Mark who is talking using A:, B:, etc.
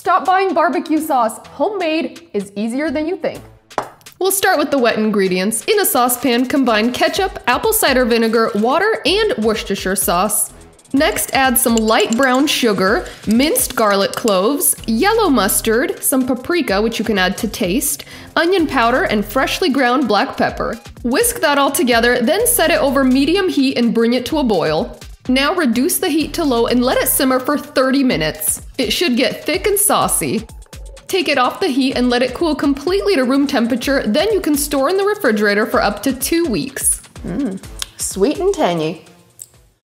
A: Stop buying barbecue sauce. Homemade is easier than you think.
B: We'll start with the wet ingredients. In a saucepan, combine ketchup, apple cider vinegar, water, and Worcestershire sauce. Next, add some light brown sugar, minced garlic cloves, yellow mustard, some paprika, which you can add to taste, onion powder, and freshly ground black pepper. Whisk that all together, then set it over medium heat and bring it to a boil. Now reduce the heat to low and let it simmer for 30 minutes. It should get thick and saucy. Take it off the heat and let it cool completely to room temperature, then you can store in the refrigerator for up to two weeks.
A: Mmm, sweet and tangy.